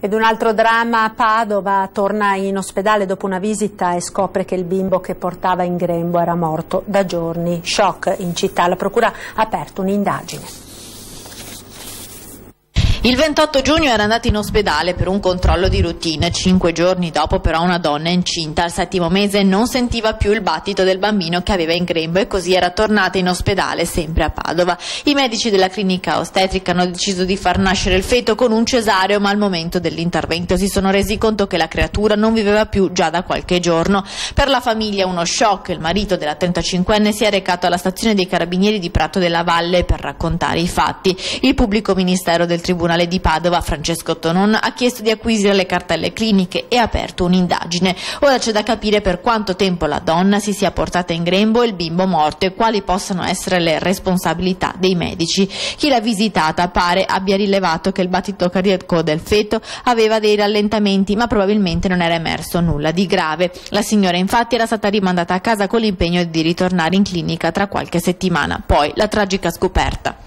Ed un altro dramma a Padova, torna in ospedale dopo una visita e scopre che il bimbo che portava in grembo era morto da giorni. Shock in città, la procura ha aperto un'indagine. Il 28 giugno era andata in ospedale per un controllo di routine. Cinque giorni dopo, però, una donna incinta al settimo mese non sentiva più il battito del bambino che aveva in grembo e così era tornata in ospedale, sempre a Padova. I medici della clinica ostetrica hanno deciso di far nascere il feto con un cesareo, ma al momento dell'intervento si sono resi conto che la creatura non viveva più già da qualche giorno. Per la famiglia uno shock. Il marito della 35enne si è recato alla stazione dei carabinieri di Prato della Valle per raccontare i fatti. Il pubblico ministero del Tribunale Tribunale di Padova, Francesco Tonon, ha chiesto di acquisire le cartelle cliniche e ha aperto un'indagine. Ora c'è da capire per quanto tempo la donna si sia portata in grembo e il bimbo morto e quali possano essere le responsabilità dei medici. Chi l'ha visitata pare abbia rilevato che il battito cardiaco del feto aveva dei rallentamenti, ma probabilmente non era emerso nulla di grave. La signora infatti era stata rimandata a casa con l'impegno di ritornare in clinica tra qualche settimana. Poi la tragica scoperta.